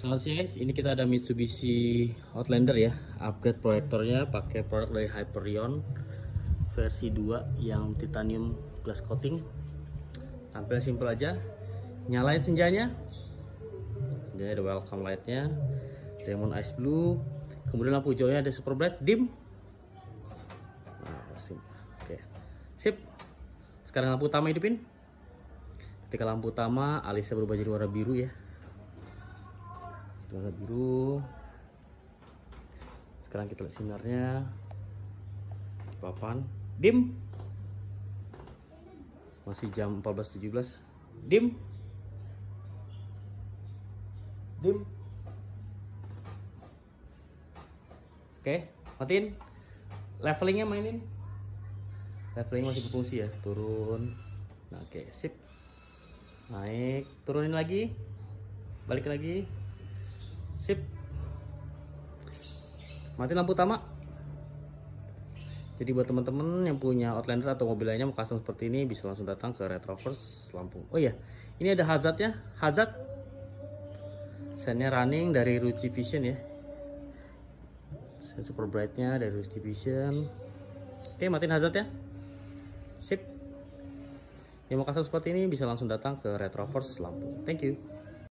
Selamat siang guys, ini kita ada Mitsubishi Outlander ya. Upgrade proyektornya pakai produk dari Hyperion Versi 2 yang titanium glass coating. Tampil simple aja. Nyalain senjanya. Senjanya ada welcome lightnya Diamond Ice Blue. Kemudian lampu hijaunya ada super bright, dim. Nah. Oke, sip. Sekarang lampu utama hidupin. Ketika lampu utama alisnya berubah jadi warna biru ya warna biru. Sekarang kita lihat sinarnya. Papan. Dim. Masih jam 14.17 dim. Dim. Oke matiin. Levelingnya mainin. Leveling masih berfungsi ya. Turun. Nah oke sip. Naik. Turunin lagi. Balik lagi sip. Mati lampu utama. Jadi buat teman-teman yang punya Outlander atau mobil lainnya mau custom seperti ini bisa langsung datang ke Retroverse Lampung. Oh iya ini ada hazardnya. Hazard. Sennya running dari Ruchi Vision ya. Sen super brightnya dari Ruchi Vision. Oke matiin hazard ya. Sip. Yang mau custom seperti ini bisa langsung datang ke Retroverse Lampung. Thank you